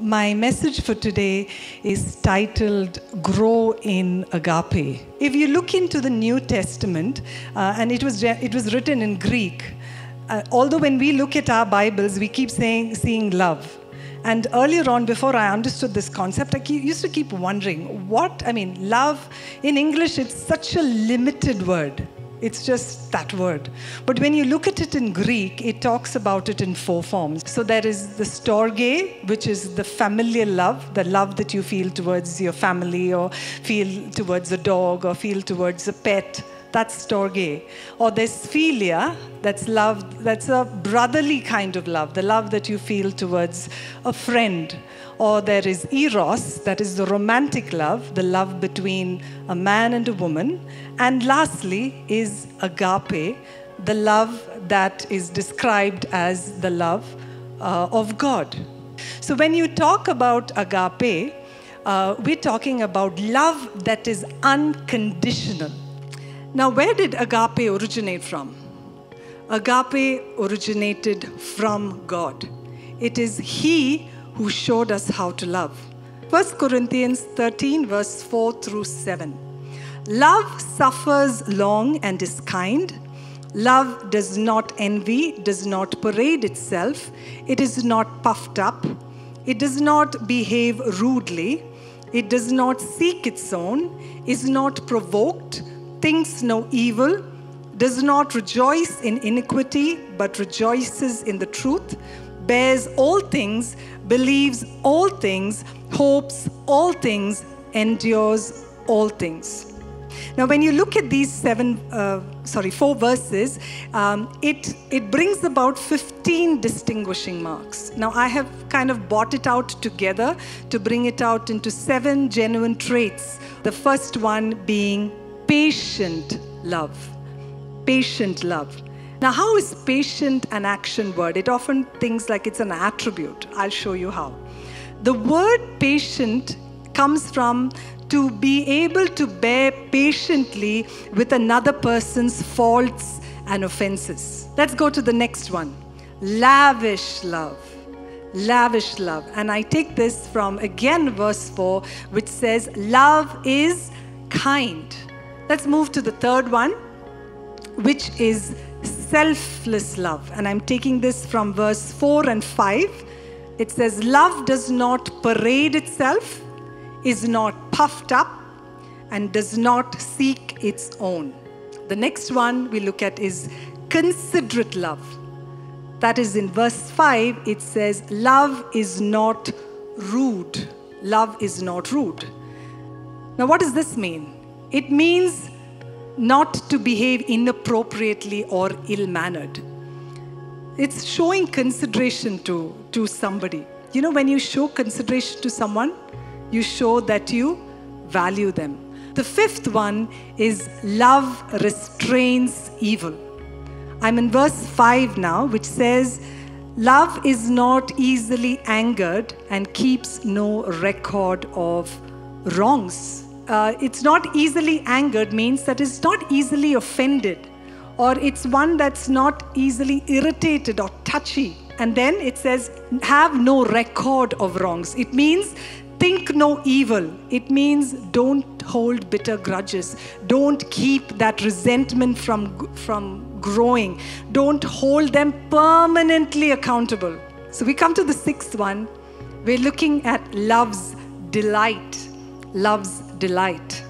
My message for today is titled Grow in Agape. If you look into the New Testament, uh, and it was, it was written in Greek, uh, although when we look at our Bibles, we keep saying, seeing love. And earlier on, before I understood this concept, I keep, used to keep wondering what, I mean, love in English, it's such a limited word. It's just that word. But when you look at it in Greek, it talks about it in four forms. So there is the storge, which is the familial love, the love that you feel towards your family or feel towards a dog or feel towards a pet. That's storge. Or there's philia, that's love, that's a brotherly kind of love, the love that you feel towards a friend or there is eros, that is the romantic love, the love between a man and a woman. And lastly is agape, the love that is described as the love uh, of God. So when you talk about agape, uh, we're talking about love that is unconditional. Now, where did agape originate from? Agape originated from God. It is He who showed us how to love. 1 Corinthians 13, verse 4 through 7. Love suffers long and is kind. Love does not envy, does not parade itself, it is not puffed up, it does not behave rudely, it does not seek its own, is not provoked, thinks no evil, does not rejoice in iniquity, but rejoices in the truth bears all things, believes all things, hopes all things, endures all things. Now, when you look at these seven, uh, sorry, four verses, um, it, it brings about 15 distinguishing marks. Now, I have kind of bought it out together to bring it out into seven genuine traits. The first one being patient love. Patient love. Now, how is patient an action word? It often thinks like it's an attribute. I'll show you how. The word patient comes from to be able to bear patiently with another person's faults and offenses. Let's go to the next one lavish love. Lavish love. And I take this from again verse 4, which says, Love is kind. Let's move to the third one, which is selfless love. And I'm taking this from verse 4 and 5. It says, Love does not parade itself, is not puffed up, and does not seek its own. The next one we look at is considerate love. That is in verse 5, it says, Love is not rude. Love is not rude. Now, what does this mean? It means not to behave inappropriately or ill mannered. It's showing consideration to, to somebody. You know, when you show consideration to someone, you show that you value them. The fifth one is love restrains evil. I'm in verse 5 now, which says, Love is not easily angered and keeps no record of wrongs uh, it's not easily angered means that it's not easily offended or it's one that's not easily irritated or touchy. And then it says, have no record of wrongs. It means think no evil. It means don't hold bitter grudges. Don't keep that resentment from, from growing. Don't hold them permanently accountable. So we come to the sixth one. We're looking at love's delight. Love's delight.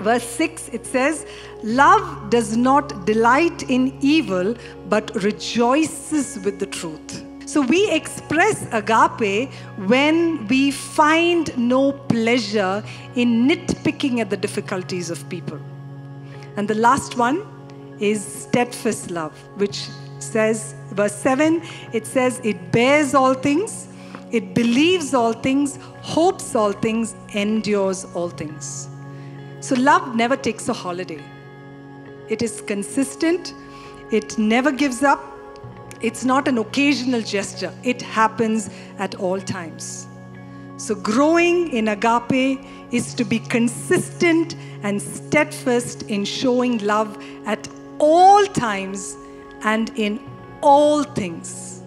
Verse 6 it says, Love does not delight in evil, but rejoices with the truth. So we express agape when we find no pleasure in nitpicking at the difficulties of people. And the last one is steadfast love, which says, verse 7, it says, It bears all things, it believes all things, hopes all things, endures all things. So, love never takes a holiday. It is consistent, it never gives up, it's not an occasional gesture, it happens at all times. So, growing in agape is to be consistent and steadfast in showing love at all times and in all things.